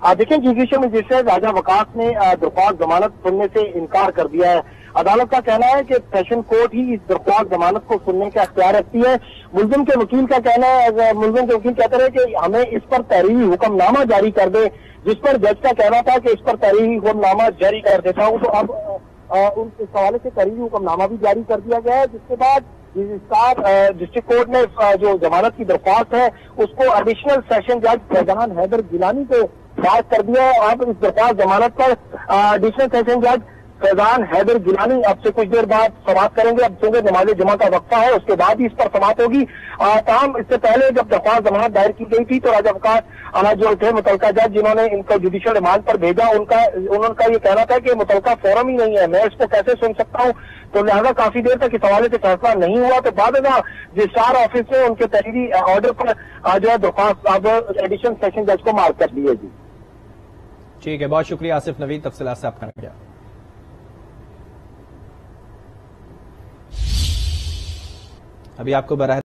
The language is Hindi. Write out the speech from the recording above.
देखिए जुडिशियल मजिस्ट्रेट राजा वकास ने दरख्वास्त जमानत सुनने से इनकार कर दिया है। अदालत का कहना है कि सेशन कोर्ट ही इस दरख्वास्त जमानत को सुनने का अख्तियार रखती है। मुलजिम के वकील का कहना है मुलजिम के वकील कहते रहे कि हमें इस पर तहरीरी हुक्मनामा जारी कर दे, जिस पर जज का कहना था कि इस पर तहरीरी हुक्मनामा जारी कर देता हूँ। तो अब उन इस हवाले से तहरीरी हुक्मनामा भी जारी कर दिया गया है, जिसके बाद डिस्ट्रिक्ट कोर्ट ने जो जमानत की दरख्वास्त है, उसको एडिशनल सेशन जज फैजान हैदर गिलानी को पास कर दिया है। अब इस दरख्वास्त जमानत पर एडिशनल सेशन जज फैजान हैदर गिलानी अब से कुछ देर बाद समाप्त करेंगे। अब चूँकि नमाज़ जमा का वक्ता है, उसके बाद ही इस पर समाप्त होगी। तमाम इससे पहले जब दरख्वास्त जमानत दायर की गई थी तो राजा वकास जो थे मुतल जज जिन्होंने इनको जुडिशियल रिमांड पर भेजा। उनका उनका ये कहना था कि मुतल फोरम ही नहीं है। मैं इसको कैसे सुन सकता हूँ? तो लिहाजा काफ़ी देर तक इस हवाले से फैसला नहीं हुआ। तो बाद रजिस्ट्रार ऑफ़िस में उनके तहरीरी ऑर्डर पर जो है, दरख्वास्त, अब एडिशनल सेशन जज को मार्क कर दिए जी। ठीक है बहुत शुक्रिया आसिफ नवीद तफसला से आपका गया अभी आपको बरह